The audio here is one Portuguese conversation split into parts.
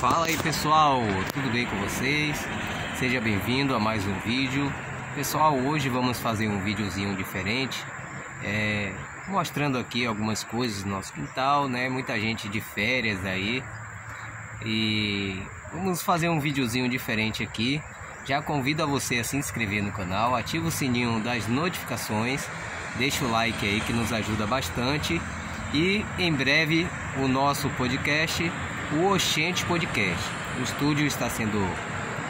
Fala aí pessoal, tudo bem com vocês? Seja bem-vindo a mais um vídeo. Pessoal, hoje vamos fazer um videozinho diferente, é, mostrando aqui algumas coisas do nosso quintal, né? Muita gente de férias aí e vamos fazer um videozinho diferente aqui. Já convido a você a se inscrever no canal, ativa o sininho das notificações, deixa o like aí que nos ajuda bastante e em breve o nosso podcast o Oxente Podcast. O estúdio está sendo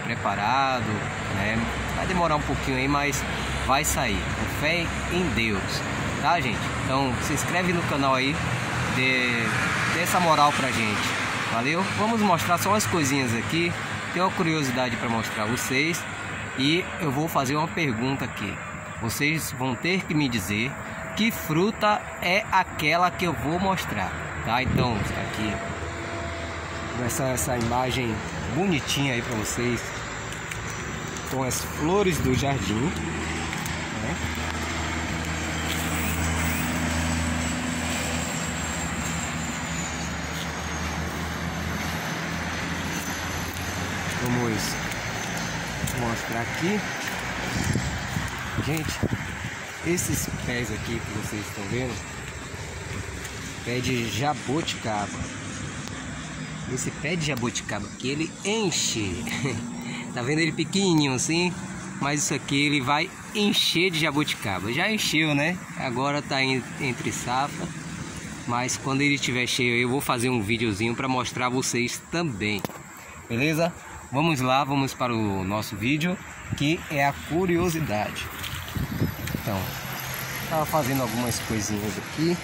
preparado, né? Vai demorar um pouquinho aí, mas vai sair. Com fé em Deus, tá, gente? Então se inscreve no canal aí, dê, dê essa moral pra gente. Valeu? Vamos mostrar só umas coisinhas aqui. Tenho uma curiosidade para mostrar a vocês e eu vou fazer uma pergunta aqui. Vocês vão ter que me dizer que fruta é aquela que eu vou mostrar, tá? Então, está aqui essa, essa imagem bonitinha aí para vocês com as flores do jardim. Né? Vamos mostrar aqui. Gente, esses pés aqui que vocês estão vendo, pé de jabuticaba esse pé de jabuticaba aqui, ele enche. tá vendo ele pequenininho assim? Mas isso aqui ele vai encher de jabuticaba. Já encheu, né? Agora tá entre safra. Mas quando ele estiver cheio eu vou fazer um videozinho para mostrar a vocês também. Beleza? Vamos lá, vamos para o nosso vídeo que é a curiosidade. Então, tava fazendo algumas coisinhas aqui.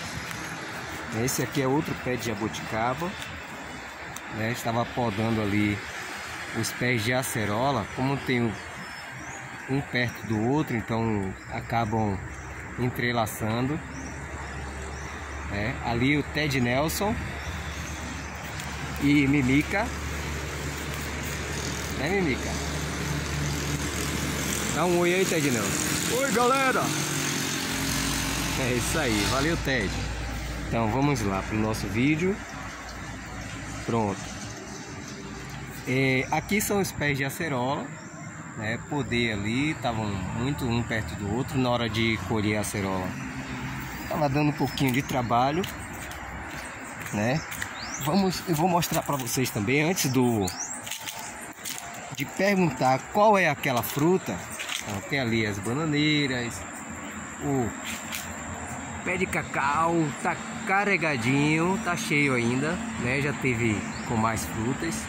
Esse aqui é outro pé de jabuticaba né? Estava podando ali os pés de acerola, como tem um perto do outro, então acabam entrelaçando. Né? Ali o Ted Nelson e Mimica. Né, Mimica? Dá um oi aí, Ted Nelson. Oi, galera! É isso aí, valeu, Ted. Então vamos lá para o nosso vídeo. Pronto. É, aqui são os pés de acerola, né? Poder ali, estavam muito um perto do outro na hora de colher a acerola. Tava dando um pouquinho de trabalho, né? Vamos, eu vou mostrar para vocês também antes do de perguntar qual é aquela fruta. Ó, tem ali as bananeiras, o pé de cacau tá carregadinho, tá cheio ainda, né? Já teve com mais frutas.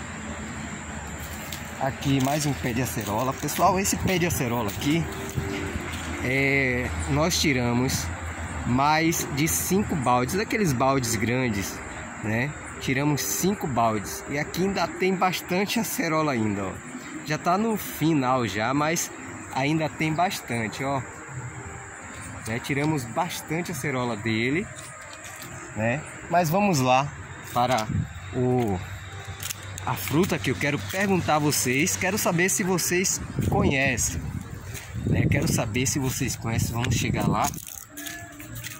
Aqui mais um pé de acerola. Pessoal, esse pé de acerola aqui, é, nós tiramos mais de cinco baldes, daqueles baldes grandes, né? Tiramos cinco baldes e aqui ainda tem bastante acerola ainda, ó. Já tá no final já, mas ainda tem bastante, ó. Né? Tiramos bastante acerola dele, né? Mas vamos lá para o a fruta que eu quero perguntar a vocês. Quero saber se vocês conhecem, né? Quero saber se vocês conhecem. Vamos chegar lá,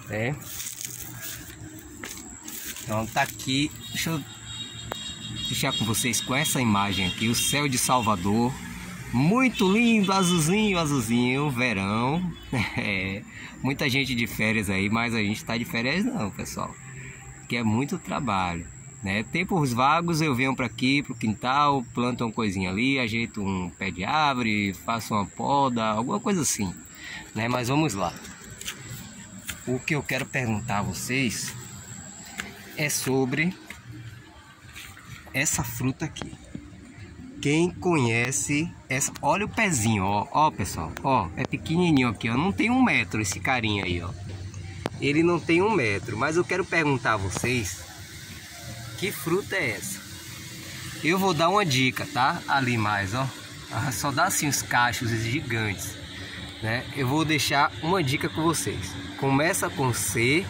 né? Então tá aqui. Deixa eu deixar com vocês com essa imagem aqui, o céu de Salvador muito lindo, azulzinho, azulzinho, verão. É, muita gente de férias aí, mas a gente tá de férias não, pessoal. Que é muito trabalho. Né? Tempos vagos eu venho para aqui, pro quintal, planto uma coisinha ali, ajeito um pé de árvore, faço uma poda, alguma coisa assim. Né? Mas vamos lá. O que eu quero perguntar a vocês é sobre essa fruta aqui. Quem conhece essa. Olha o pezinho, ó. Ó, pessoal. Ó, é pequenininho aqui, ó. Não tem um metro esse carinha aí, ó. Ele não tem um metro. Mas eu quero perguntar a vocês: que fruta é essa? Eu vou dar uma dica, tá? Ali mais, ó. Ah, só dá assim os cachos gigantes, né? Eu vou deixar uma dica com vocês. Começa com C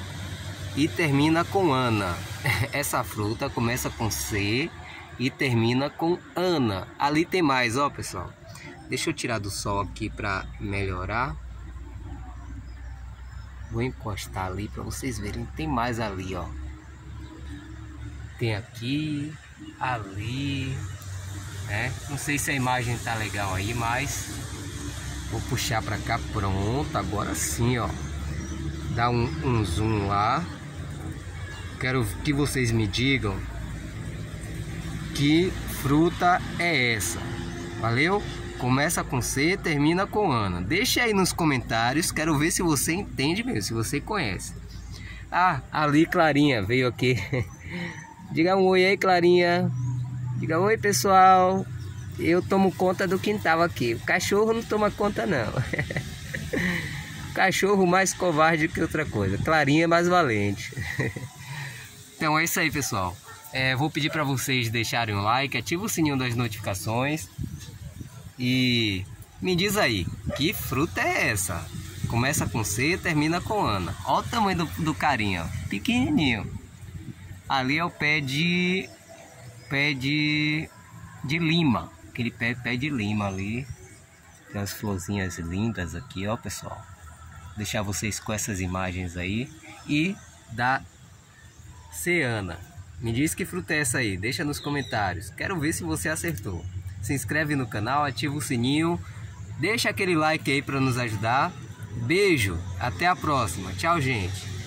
e termina com Ana. Essa fruta começa com C e termina com Ana. Ali tem mais, ó, pessoal. Deixa eu tirar do sol aqui para melhorar. Vou encostar ali para vocês verem. Tem mais ali, ó. Tem aqui, ali, né? Não sei se a imagem tá legal aí, mas vou puxar para cá, pronto, agora sim, ó. Dá um, um zoom lá. Quero que vocês me digam que fruta é essa. Valeu? Começa com C, termina com Ana. Deixa aí nos comentários, quero ver se você entende mesmo, se você conhece. Ah, ali Clarinha veio aqui. Diga um oi aí, Clarinha. Diga oi, pessoal. Eu tomo conta do quintal aqui. O cachorro não toma conta, não. cachorro mais covarde que outra coisa. Clarinha é mais valente. então é isso aí, pessoal. É, vou pedir para vocês deixarem um like, ativa o sininho das notificações e me diz aí, que fruta é essa? Começa com C, termina com Ana. Olha o tamanho do, do carinha, pequenininho. Ali é o pé de pé de de lima, aquele pé pé de lima ali. Tem as florzinhas lindas aqui, ó, pessoal. Vou deixar vocês com essas imagens aí e da Ceana. Me diz que fruta é essa aí, deixa nos comentários. Quero ver se você acertou se inscreve no canal, ativa o sininho, deixa aquele like aí para nos ajudar. Beijo, até a próxima. Tchau, gente.